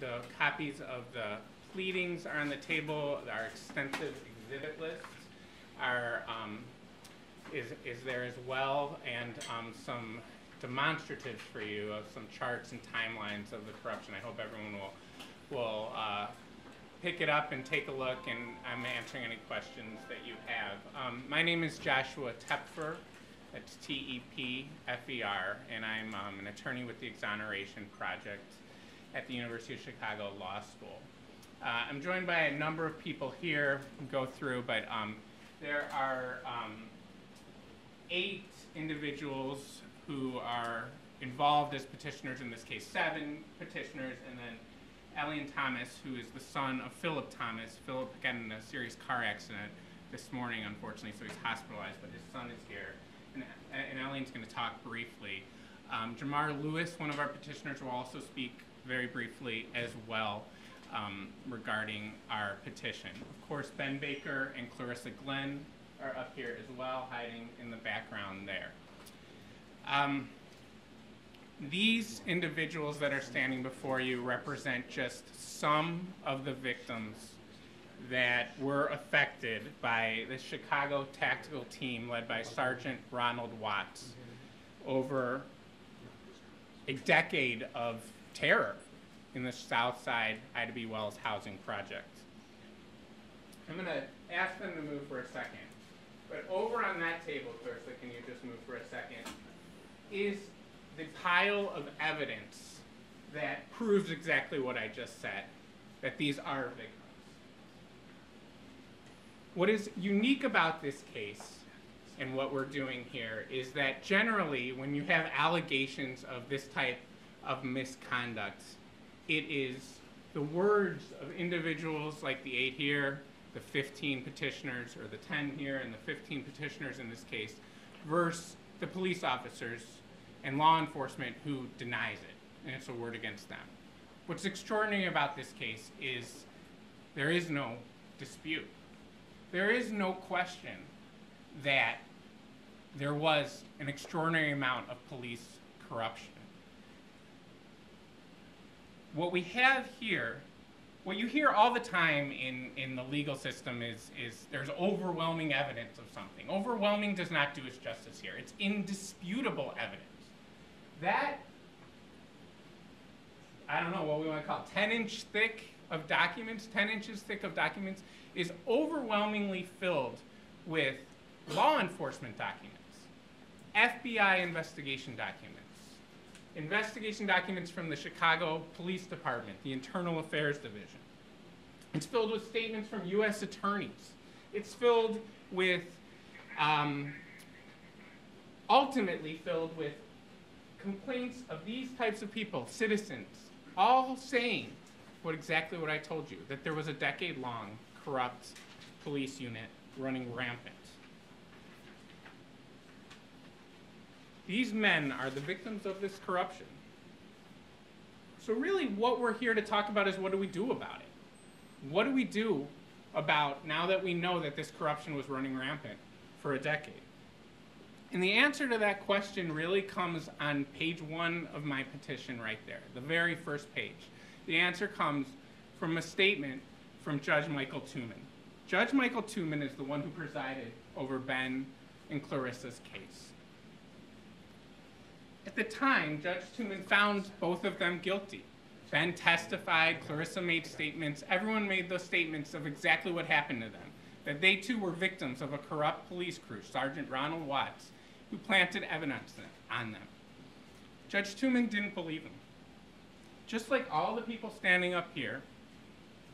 the copies of the pleadings are on the table, our extensive exhibit lists are, um, is, is there as well, and um, some demonstratives for you of some charts and timelines of the corruption. I hope everyone will, will uh, pick it up and take a look, and I'm answering any questions that you have. Um, my name is Joshua Tepfer. That's T-E-P-F-E-R, and I'm um, an attorney with the Exoneration Project at the University of Chicago Law School. Uh, I'm joined by a number of people here, go through, but um, there are um, eight individuals who are involved as petitioners, in this case seven petitioners, and then Aleon Thomas, who is the son of Philip Thomas. Philip got in a serious car accident this morning, unfortunately, so he's hospitalized, but his son is here and, and Aleon's going to talk briefly. Um, Jamar Lewis, one of our petitioners, will also speak very briefly as well um, regarding our petition. Of course, Ben Baker and Clarissa Glenn are up here as well, hiding in the background there. Um, these individuals that are standing before you represent just some of the victims that were affected by the Chicago tactical team led by Sergeant Ronald Watts over a decade of terror in the South Side Ida B. Wells housing project. I'm going to ask them to move for a second. But over on that table, Clarissa, can you just move for a second, is the pile of evidence that proves exactly what I just said, that these are victims. What is unique about this case and what we're doing here is that generally when you have allegations of this type of misconduct, it is the words of individuals like the eight here, the 15 petitioners, or the 10 here and the 15 petitioners in this case, versus the police officers and law enforcement who denies it, and it's a word against them. What's extraordinary about this case is there is no dispute there is no question that there was an extraordinary amount of police corruption. What we have here, what you hear all the time in, in the legal system is, is there's overwhelming evidence of something. Overwhelming does not do us justice here. It's indisputable evidence. That, I don't know what we want to call it, 10 inch thick of documents, 10 inches thick of documents, is overwhelmingly filled with law enforcement documents, FBI investigation documents, investigation documents from the Chicago Police Department, the Internal Affairs Division. It's filled with statements from U.S. attorneys. It's filled with, um, ultimately filled with complaints of these types of people, citizens, all saying what exactly what I told you, that there was a decade-long corrupt police unit running rampant. These men are the victims of this corruption. So really what we're here to talk about is what do we do about it? What do we do about now that we know that this corruption was running rampant for a decade? And the answer to that question really comes on page one of my petition right there, the very first page. The answer comes from a statement from Judge Michael Toomin. Judge Michael Toomin is the one who presided over Ben and Clarissa's case. At the time, Judge Toomin found both of them guilty. Ben testified, Clarissa made statements, everyone made those statements of exactly what happened to them, that they too were victims of a corrupt police crew, Sergeant Ronald Watts, who planted evidence on them. Judge Toomin didn't believe them. Just like all the people standing up here,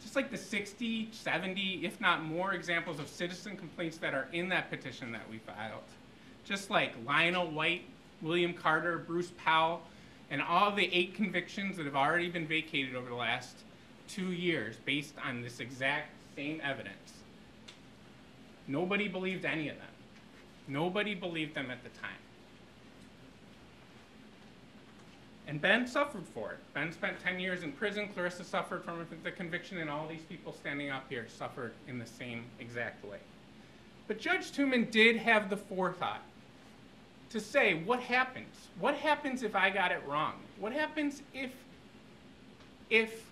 just like the 60, 70, if not more examples of citizen complaints that are in that petition that we filed, just like Lionel White, William Carter, Bruce Powell, and all the eight convictions that have already been vacated over the last two years based on this exact same evidence. Nobody believed any of them. Nobody believed them at the time. And Ben suffered for it. Ben spent 10 years in prison. Clarissa suffered from the conviction, and all these people standing up here suffered in the same exact way. But Judge Toomin did have the forethought to say, what happens? What happens if I got it wrong? What happens if if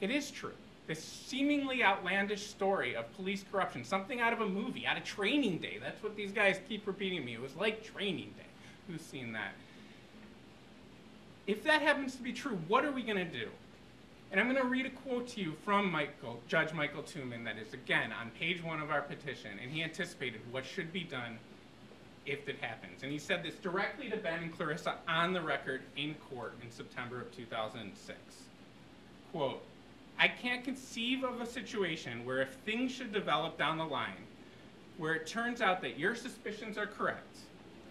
it is true, this seemingly outlandish story of police corruption, something out of a movie, out of Training Day. That's what these guys keep repeating to me. It was like Training Day. Who's seen that? If that happens to be true, what are we going to do? And I'm going to read a quote to you from Michael, Judge Michael Toomin, that is again on page one of our petition, and he anticipated what should be done if it happens. And he said this directly to Ben and Clarissa on the record in court in September of 2006. Quote, I can't conceive of a situation where if things should develop down the line, where it turns out that your suspicions are correct,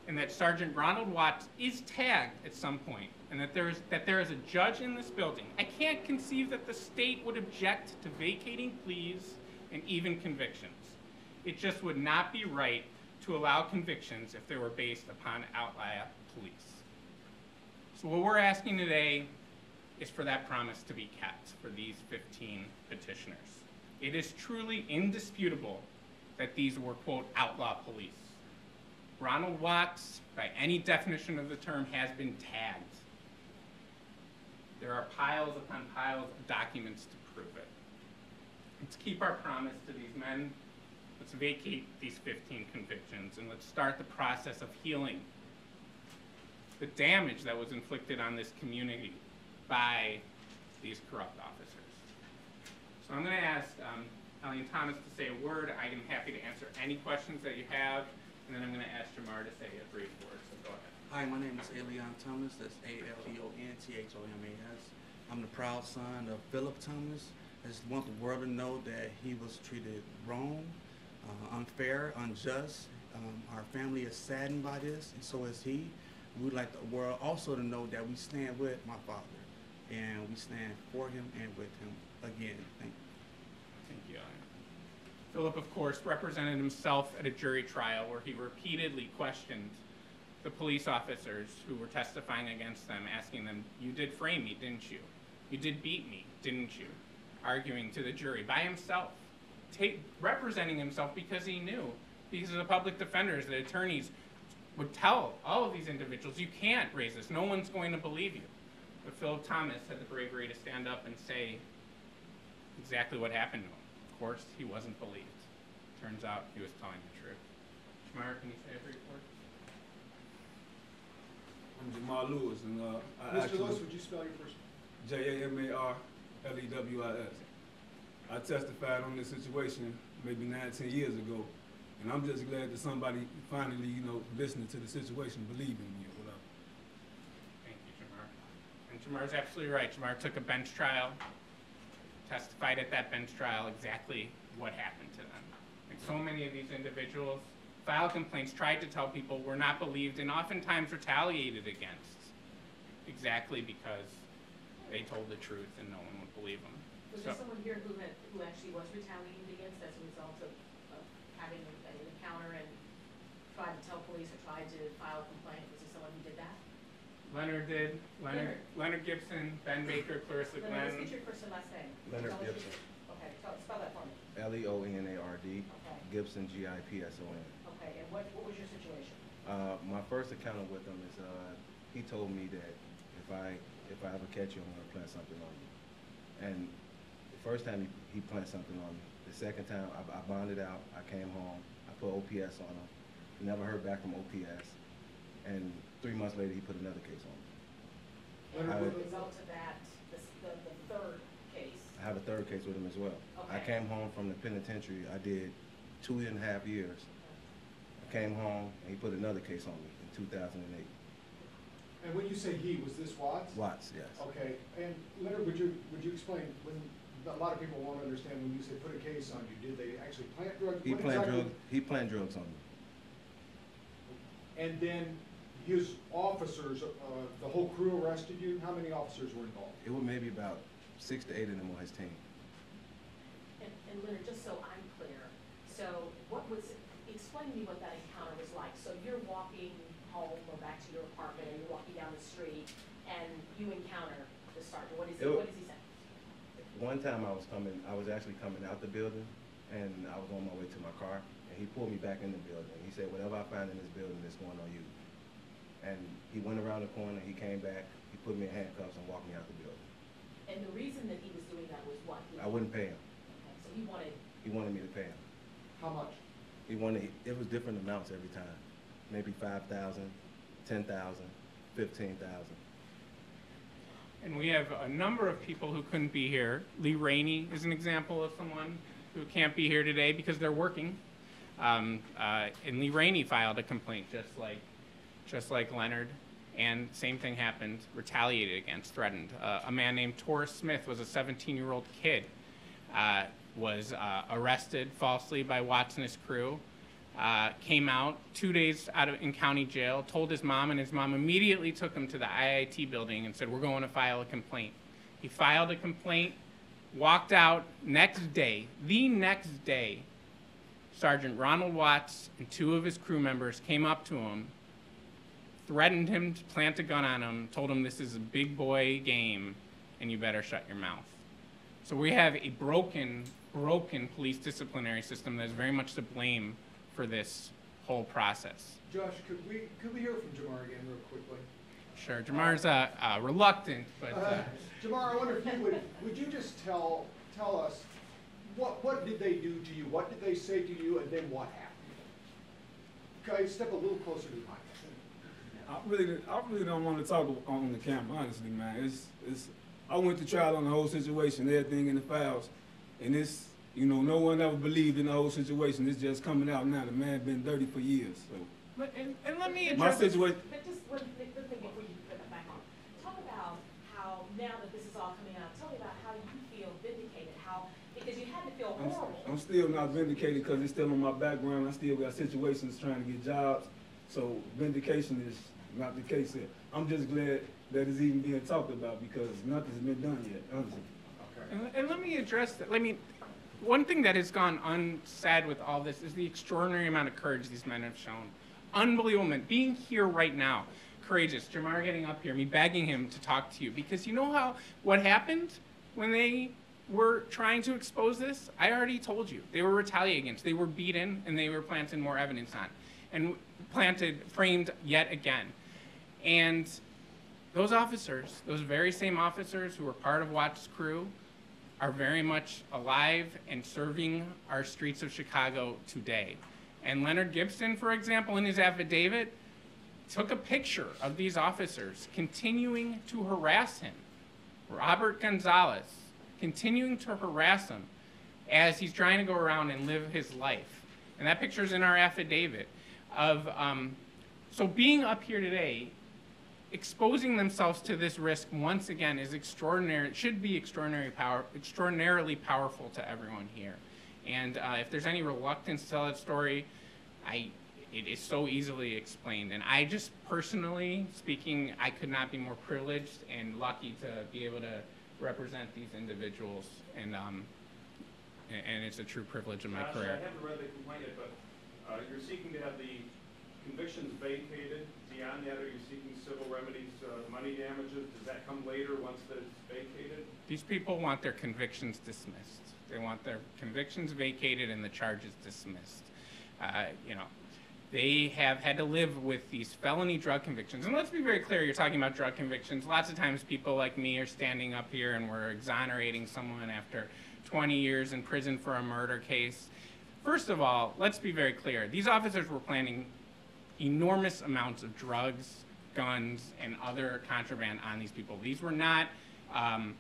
and that Sergeant Ronald Watts is tagged at some point, and that there is that there is a judge in this building. I can't conceive that the state would object to vacating pleas and even convictions. It just would not be right to allow convictions if they were based upon outlier police. So what we're asking today is for that promise to be kept for these 15 petitioners. It is truly indisputable that these were, quote, outlaw police. Ronald Watts, by any definition of the term, has been tagged. There are piles upon piles of documents to prove it. Let's keep our promise to these men. Let's vacate these 15 convictions and let's start the process of healing the damage that was inflicted on this community by these corrupt officers. So I'm going to ask um, Thomas to say a word. I am happy to answer any questions that you have, and then I'm going to ask Jamar to say a brief word. So go ahead. Hi, my name is Aleon Thomas. That's A-L-E-O-N-T-H-O-M-A-S. I'm the proud son of Philip Thomas. I just want the world to know that he was treated wrong, uh, unfair, unjust. Um, our family is saddened by this, and so is he. We would like the world also to know that we stand with my father, and we stand for him and with him again. Thank you. Thank you. Philip, of course, represented himself at a jury trial where he repeatedly questioned the police officers who were testifying against them, asking them, You did frame me, didn't you? You did beat me, didn't you? Arguing to the jury by himself, representing himself because he knew, because the public defenders, the attorneys would tell all of these individuals, You can't raise this, no one's going to believe you. But Philip Thomas had the bravery to stand up and say exactly what happened to him. Of course, he wasn't believed. Turns out he was telling the truth. Jamar, can you say a brief word? I'm Jamar Lewis, and uh, I Mr. Lewis, would you spell your first? name? J A M A R L E W I S. I testified on this situation maybe nine, ten years ago, and I'm just glad that somebody finally, you know, listening to the situation, believing me or whatever. Thank you, Jamar. And Jamar's absolutely right. Jamar took a bench trial, testified at that bench trial exactly what happened to them. And so many of these individuals filed complaints, tried to tell people were not believed, and oftentimes retaliated against exactly because they told the truth and no one would believe them. Was So- there someone here who had, who actually was retaliated against as a result of, of having an encounter and tried to tell police or tried to file a complaint? Was there someone who did that? Leonard did, Leonard, Leonard Gipson, Ben Baker, Clarissa Then let's Glenn. get your first and last name. Leonard Tell us your- Gipson. Okay, tell, spell that for me. L E O N A R D, Okay, Gipson, G I P S O N. okay, and what, what was your situation? Uh, my first encounter with him is, uh, he told me that if I, if I ever catch you, I'm gonna plant something on you. And the first time he, he planted something on me, the second time I, I bonded out, I came home, I put OPS on him. Never heard back from OPS. And three months later, he put another case on me. Leonard, I- As what- a result of that, this, the, the third case, I have a third case with him as well. I came home from the penitentiary, I did two and a half years. I came home, and he put another case on me in two thousand and eight. And when you say he, was this Watts? Watts, yes. Okay, and Leonard, would you, would you explain, when, a lot of people won't understand when you say put a case on you, did they actually plant drugs? He What planned exactly- drugs, he planned drugs on me. And then his officers, uh, the whole crew arrested you? How many officers were involved? It was maybe about six to eight of them on his team. and, and Leonard, just so I'm clear, so what was, explain to me what that encounter was like. So you're walking home or back to your apartment, and you're walking down the street, and you encounter the sergeant, what is he, It wa- what he say? One time I was coming, I was actually coming out the building, and I was on my way to my car, and he pulled me back in the building. He said, whatever I find in this building it's going on you. And he went around the corner, he came back, he put me in handcuffs and walked me out the building. And the reason that he was doing that was what? He I wouldn't pay him. Okay, So he wanted, He wanted me to pay him. How much? He wanted, it was different amounts every time. Maybe five thousand, ten thousand, fifteen thousand. And we have a number of people who couldn't be here. Lee Rainey is an example of someone who can't be here today because they're working. Um, uh, and Lee Rainey filed a complaint just like, just like Leonard. And same thing happened, retaliated against, threatened. Uh, a man named Torres Smith was a 17-year-old kid, uh, was uh, arrested falsely by Watts and his crew. Uh, came out two days out of in county jail, told his mom, and his mom immediately took him to the IIT building and said, "We're going to file a complaint." He filed a complaint, walked out. Next day, the next day, Sergeant Ronald Watts and two of his crew members came up to him, threatened him to plant a gun on him, told him this is a big boy game, and you better shut your mouth. So we have a broken, broken police disciplinary system that is very much to blame for this whole process. Josh, could we, could we hear from Jamar again real quickly? Sure, Jamar's uh, uh, reluctant, but uh, Uh, Jamar, I wonder if you would, would you just tell, tell us, what, what did they do to you? What did they say to you, and then what happened? Could I step a little closer to the mic? I really, I really don't want to talk on the camera, honestly, man. It's, it's, I went to trial on the whole situation, everything in the files, and it's, you know, no one ever believed in the whole situation. It's just coming out now. The man been dirty for years, so. but- and, and let me My address this. situation, but just one thing, one thing before you put that back on. Talk about how, now that this is all coming out, tell me about how you feel vindicated, how, because you had to feel I'm, horrible. I'm still not vindicated because it's still on my background. I still got situations trying to get jobs. So vindication is not the case here. I'm just glad that it's even being talked about because nothing's been done yet, honestly. Okay. And, and let me address that. I mean, one thing that has gone unsaid with all this is the extraordinary amount of courage these men have shown. Unbelievable men. Being here right now, courageous. Jamar getting up here, me begging him to talk to you because you know how what happened when they were trying to expose this? I already told you. They were retaliated against. They were beaten and they were planted more evidence on, and planted, framed yet again. And those officers, those very same officers who were part of Watts' crew, are very much alive and serving our streets of Chicago today. And Leonard Gipson, for example, in his affidavit, took a picture of these officers continuing to harass him. Robert Gonzalez continuing to harass him as he's trying to go around and live his life. And that picture's in our affidavit of, um, so being up here today exposing themselves to this risk once again is extraordinary. It should be extraordinary power, extraordinarily powerful to everyone here. And uh, if there's any reluctance to tell that story, I, it is so easily explained. And I just personally speaking, I could not be more privileged and lucky to be able to represent these individuals. And um, and, and it's a true privilege of my Josh, career. I haven't read the complaint yet, but uh, you're seeking to have the convictions vacated. Beyond that, are you seeking civil remedies, uh, money damages? Does that come later once that's vacated? These people want their convictions dismissed. They want their convictions vacated and the charges dismissed. Uh, you know, they have had to live with these felony drug convictions. And let's be very clear, you're talking about drug convictions. Lots of times people like me are standing up here and we're exonerating someone after 20 years in prison for a murder case. First of all, let's be very clear. These officers were planning enormous amounts of drugs, guns, and other contraband on these people. These were not um,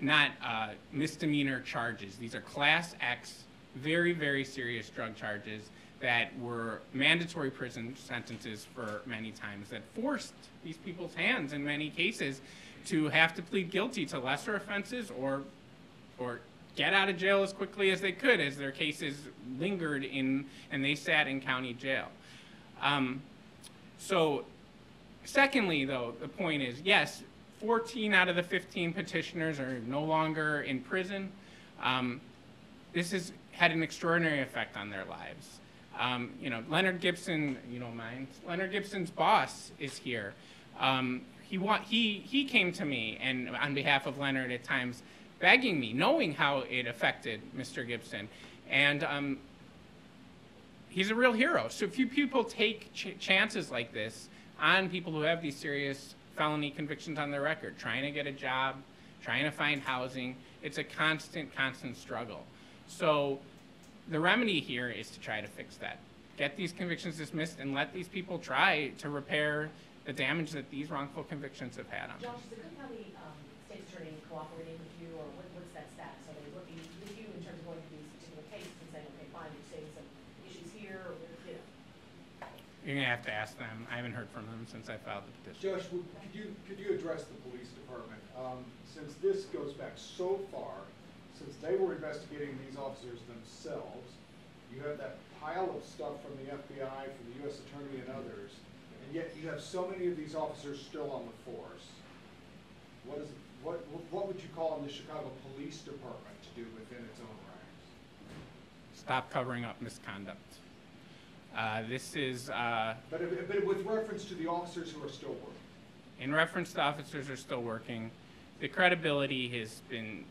not uh, misdemeanor charges. These are Class X, very very serious drug charges that were mandatory prison sentences for many times that forced these people's hands in many cases to have to plead guilty to lesser offenses or or get out of jail as quickly as they could as their cases lingered in and they sat in county jail. Um, so, secondly, though, the point is yes, 14 out of the 15 petitioners are no longer in prison. Um, this has had an extraordinary effect on their lives. Um, you know, Leonard Gipson, you don't mind, Leonard Gipson's boss is here. Um, he, wa- he, he came to me and on behalf of Leonard at times begging me, knowing how it affected Mr. Gibson. And um, he's a real hero. So few people take ch- chances like this on people who have these serious felony convictions on their record, trying to get a job, trying to find housing. It's a constant, constant struggle. So the remedy here is to try to fix that. Get these convictions dismissed and let these people try to repair the damage that these wrongful convictions have had on them. Josh, is the Cook County, um, State's Attorney cooperating with you, or what, what's that status? Are they working with you in terms of going through these particular cases and saying, okay, fine, you're seeing some issues here, or, you know? You're gonna have to ask them. I haven't heard from them since I filed the petition. Josh, would- could you, could you address the police department? Um, Since this goes back so far, since they were investigating these officers themselves, you have that pile of stuff from the FBI, from the US Attorney and others, and yet you have so many of these officers still on the force. What is, what, what would you call on the Chicago Police Department to do within its own ranks? Stop covering up misconduct. Uh, this is, uh, But, but with reference to the officers who are still working. in reference to officers are still working, the credibility has been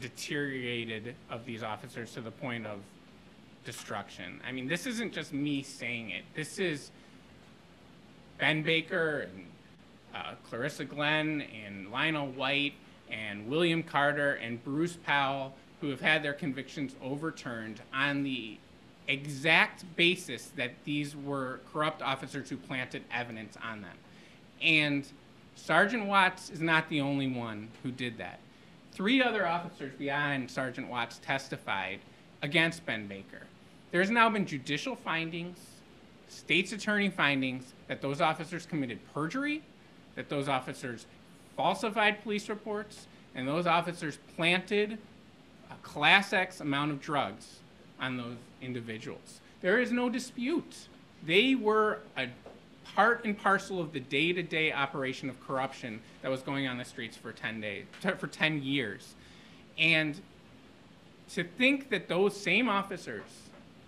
deteriorated of these officers to the point of destruction. I mean, this isn't just me saying it. This is Ben Baker and uh, Clarissa Glenn and Lionel White and William Carter and Bruce Powell who have had their convictions overturned on the exact basis that these were corrupt officers who planted evidence on them. And Sergeant Watts is not the only one who did that. Three other officers beyond Sergeant Watts testified against Ben Baker. There's now been judicial findings, state's attorney findings that those officers committed perjury, that those officers falsified police reports, and those officers planted a class X amount of drugs on those individuals. There is no dispute. They were a part and parcel of the day-to-day operation of corruption that was going on the streets for 10 days, for 10 years. And to think that those same officers,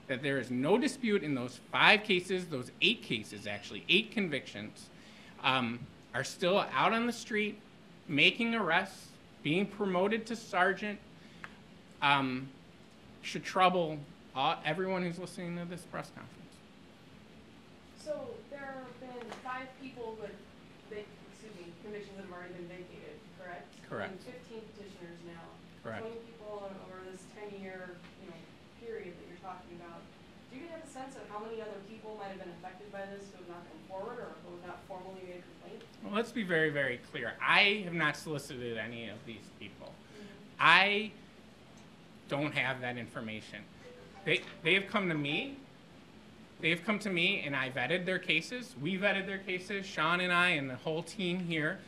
that there is no dispute in those five cases, those eight cases actually, eight convictions, um, are still out on the street, making arrests, being promoted to sergeant, um, should trouble all, everyone who's listening to this press conference. So there have been five people with, vac- excuse me, convictions that have already been vacated, correct? Correct. And fifteen petitioners now. Correct. Twenty people over this ten-year, you know, period that you're talking about. Do you have a sense of how many other people might have been affected by this who have not come forward or who have not formally made a complaint? Well, let's be very, very clear. I have not solicited any of these people. Mm-hmm. I don't have that information. They, they have come to me. They have come to me and I vetted their cases. We vetted their cases, Sean and I and the whole team here.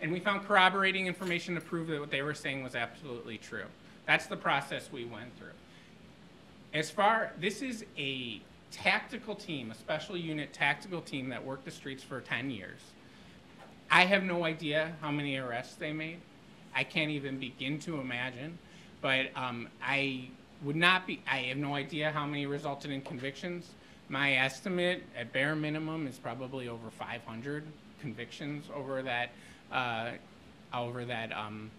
And we found corroborating information to prove that what they were saying was absolutely true. That's the process we went through. As far, this is a tactical team, a special unit tactical team that worked the streets for 10 years. I have no idea how many arrests they made. I can't even begin to imagine. But um, I would not be, I have no idea how many resulted in convictions. My estimate, at bare minimum, is probably over 500 convictions over that, uh, over that um,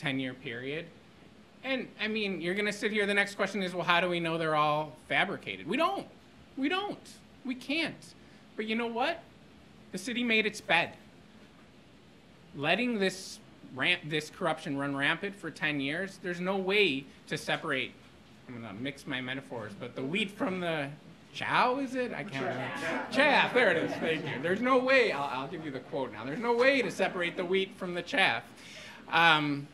10-year period. And I mean, you're going to sit here. The next question is, well, how do we know they're all fabricated? We don't. We don't. We can't. But you know what? The city made its bed. Letting this ramp, this corruption run rampant for 10 years, there's no way to separate. I'm going to mix my metaphors, but the wheat from the chow, is it? I can't remember. Chaff. There it is. Thank you. There's no way. I'll, I'll give you the quote now. There's no way to separate the wheat from the chaff. Um,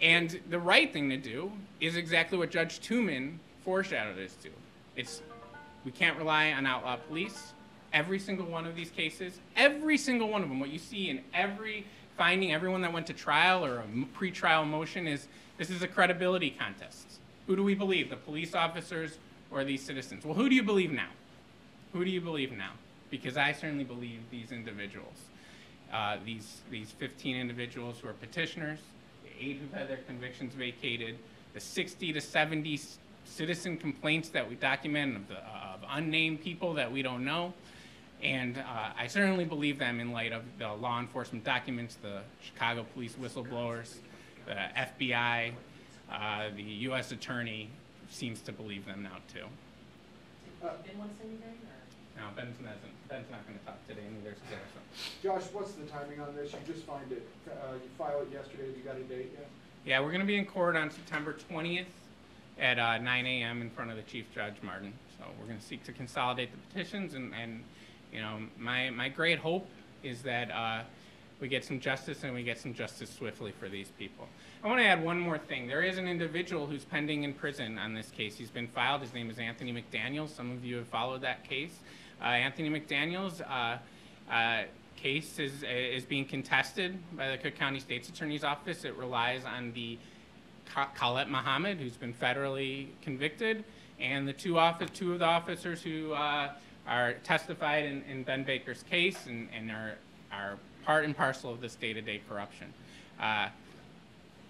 and the right thing to do is exactly what Judge Toomin foreshadowed us to. It's we can't rely on outlaw police. Every single one of these cases, every single one of them, what you see in every finding, everyone that went to trial or a pretrial motion is this is a credibility contest. Who do we believe, the police officers or these citizens? Well, who do you believe now? Who do you believe now? Because I certainly believe these individuals, uh, these these 15 individuals who are petitioners, the eight who've had their convictions vacated, the 60 to 70 citizen complaints that we document of, the, of unnamed people that we don't know. And uh, I certainly believe them in light of the law enforcement documents, the Chicago police whistleblowers, the FBI, uh, the U.S. attorney seems to believe them now too. Uh, Didn't want to say anything, or? Now, Ben's not, Ben's not gonna talk today, neither is Claire, so. Josh, what's the timing on this? You just find it, uh, you file it yesterday, have you got a date yet? Yeah, we're gonna be in court on September twentieth at, uh, nine AM in front of the Chief Judge Martin. So we're gonna seek to consolidate the petitions and, and, you know, my, my great hope is that, uh, we get some justice and we get some justice swiftly for these people. I wanna add one more thing. There is an individual who's pending in prison on this case. He's been filed. His name is Anthony McDaniel. Some of you have followed that case. Uh, Anthony McDaniel's, uh, uh, case is, is being contested by the Cook County State's Attorney's Office. It relies on the Kallatt Mohammed, who's been federally convicted, and the two office, two of the officers who uh, are testified in, in Ben Baker's case and, and are, are part and parcel of this day-to-day corruption. Uh,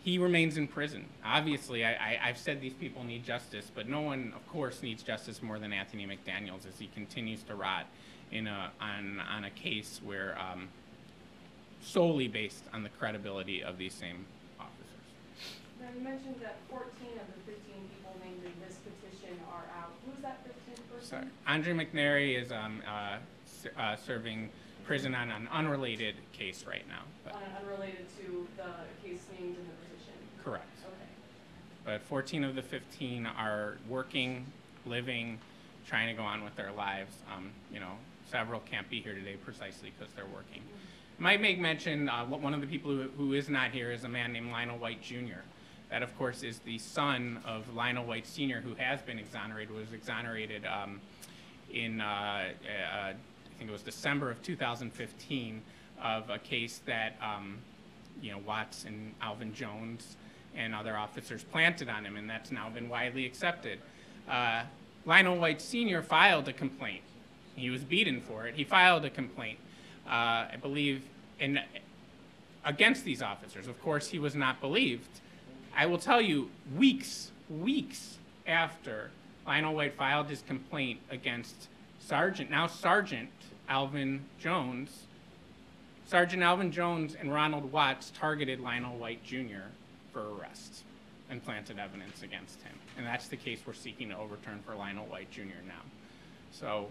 he remains in prison. Obviously, I, I've said these people need justice, but no one, of course, needs justice more than Anthony McDaniels as he continues to rot in a, on, on a case where um, solely based on the credibility of these same officers. Now, you mentioned that fourteen of the fifteen people named in this petition are out. Who's that fifteenth person? Sorry. Andre McNary is um, uh, uh, serving prison on an unrelated case right now. But, unrelated to the case named in the petition? correct. Okay. But 14 of the 15 are working, living, trying to go on with their lives. Um, you know, several can't be here today precisely because they're working. Might make mention, uh, one one of the people who, who is not here is a man named Lionel White Jr. That, of course, is the son of Lionel White Sr., who has been exonerated, was exonerated um, in, uh, uh, I think it was December of 2015, of a case that, um, you know, Watts and Alvin Jones and other officers planted on him, and that's now been widely accepted. Uh, Lionel White Sr. filed a complaint. He was beaten for it. He filed a complaint, uh, I believe, in, against these officers. Of course, he was not believed. I will tell you, weeks, weeks after Lionel White filed his complaint against Sergeant, now Sergeant Alvin Jones, Sergeant Alvin Jones and Ronald Watts targeted Lionel White Jr. for arrest and planted evidence against him. And that's the case we're seeking to overturn for Lionel White Jr. now. So,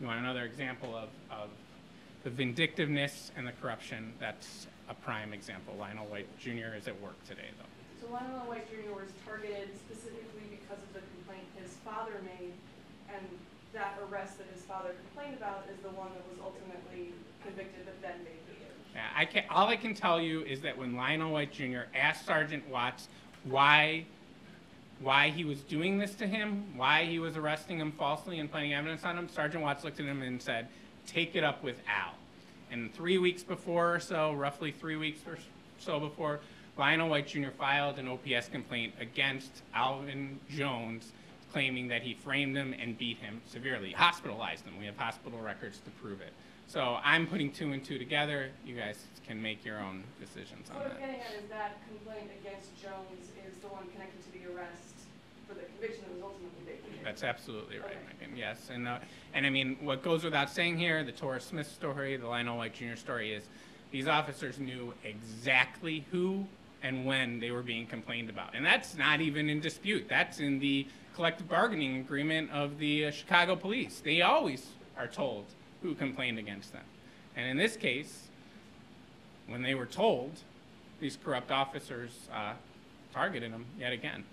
you want another example of, of the vindictiveness and the corruption? That's a prime example. Lionel White Jr. is at work today, though. So Lionel White Jr. was targeted specifically because of the complaint his father made, and that arrest that his father complained about is the one that was ultimately convicted but then vacated. Yeah, I can, all I can tell you is that when Lionel White Jr. asked Sergeant Watts why, why he was doing this to him, why he was arresting him falsely and planting evidence on him, Sergeant Watts looked at him and said, "Take it up with Al." And three weeks before or so, roughly three weeks or so before, Lionel White Jr. filed an OPS complaint against Alvin Jones, claiming that he framed him and beat him severely, hospitalized him. We have hospital records to prove it. So I'm putting two and two together. You guys can make your own decisions on what I'm that. getting at is that complaint against Jones is the one connected to the arrest for the conviction that was ultimately vacated. That's absolutely right, Okay. Megan. Yes, and uh, and I mean, what goes without saying here, the Torres Smith story, the Lionel White Jr. story is, these officers knew exactly who and when they were being complained about, and that's not even in dispute. That's in the collective bargaining agreement of the uh, Chicago Police. They always are told who complained against them, and in this case, when they were told, these corrupt officers uh, targeted them yet again.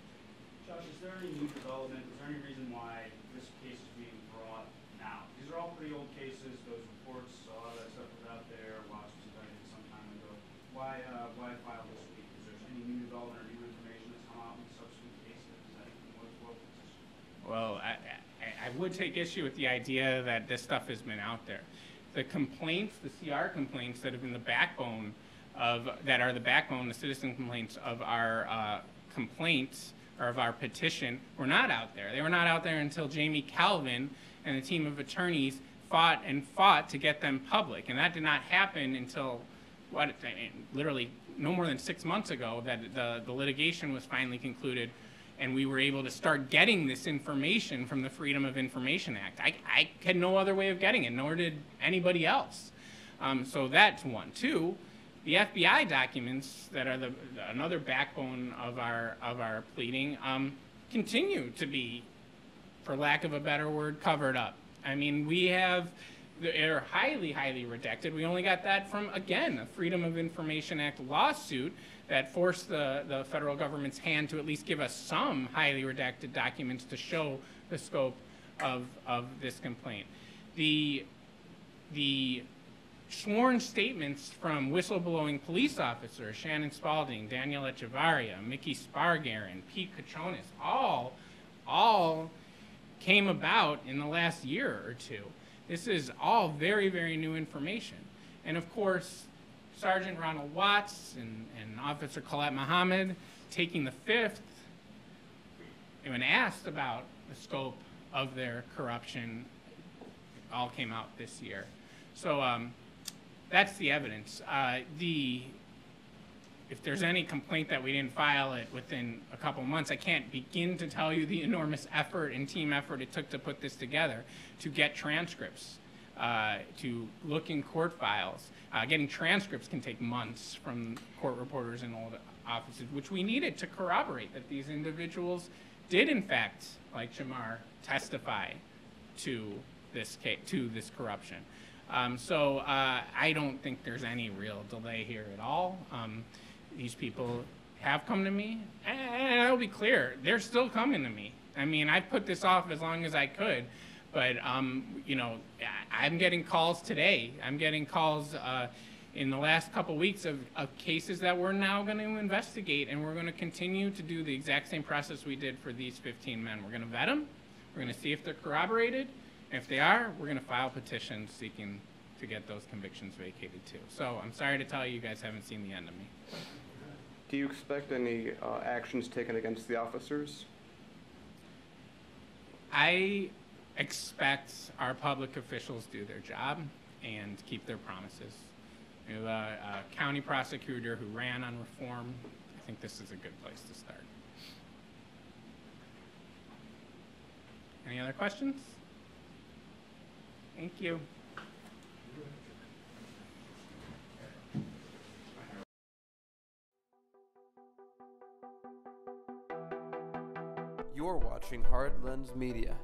Josh, is there any new development, is there any reason why this case is being brought now? These are all pretty old cases, those reports, a lot of that stuff was out there, Watts was indicted some time ago. Why, uh, why file this week? Is there any new development or new information that's come out in subsequent cases? Is that, what's, what's this? Well, I, I, I would take issue with the idea that this stuff has been out there. The complaints, the CR complaints that have been the backbone of, that are the backbone, the citizen complaints of our uh, complaints or of our petition were not out there. They were not out there until Jamie Kalven and a team of attorneys fought and fought to get them public. And that did not happen until, what, literally no more than six months ago that the, the litigation was finally concluded and we were able to start getting this information from the Freedom of Information Act. I, I had no other way of getting it, nor did anybody else. Um, so that's one. Two, the FBI documents that are the, another backbone of our of our pleading um, continue to be, for lack of a better word, covered up. I mean, we have, they're highly, highly redacted. We only got that from, again, a Freedom of Information Act lawsuit that forced the, the federal government's hand to at least give us some highly redacted documents to show the scope of, of this complaint. The, the sworn statements from whistleblowing police officers, Shannon Spalding, Daniel Echeverria, Mickey Spargarin, Pete Cachonis, all, all came about in the last year or two. This is all very, very new information. And of course, Sergeant Ronald Watts and, and Officer Kallatt Mohammed taking the fifth, when asked about the scope of their corruption, all came out this year. So um, that's the evidence. Uh, the if there's any complaint that we didn't file it within a couple months, I can't begin to tell you the enormous effort and team effort it took to put this together, to get transcripts, uh, to look in court files. Uh, getting transcripts can take months from court reporters in old offices, which we needed to corroborate that these individuals did, in fact, like Jamar, testify to this case, to this corruption. Um, so uh, I don't think there's any real delay here at all. Um, these people have come to me, and I'll be clear, they're still coming to me. I mean, I put this off as long as I could, but um, you know, I'm getting calls today. I'm getting calls uh, in the last couple weeks of, of cases that we're now going to investigate, and we're going to continue to do the exact same process we did for these 15 men. We're going to vet them. We're going to see if they're corroborated. And if they are, we're going to file petitions seeking to get those convictions vacated too. So I'm sorry to tell you, you guys haven't seen the end of me. Do you expect any uh, actions taken against the officers? I expect our public officials do their job and keep their promises. We have a, a county prosecutor who ran on reform. I think this is a good place to start. Any other questions? Thank you. You're watching Hard Lens Media.